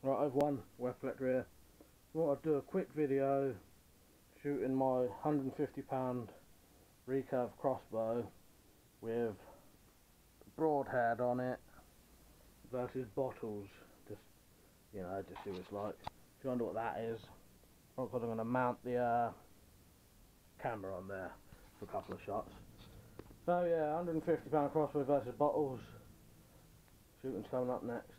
Right, I've won web Rear. here. Thought I'd do a quick video shooting my 150 pound recurve crossbow with broadhead on it versus bottles. Just you know, just see what it's like. If you wonder what that is, oh I'm going to mount the uh, camera on there for a couple of shots. So yeah, 150 pound crossbow versus bottles. Shooting's coming up next.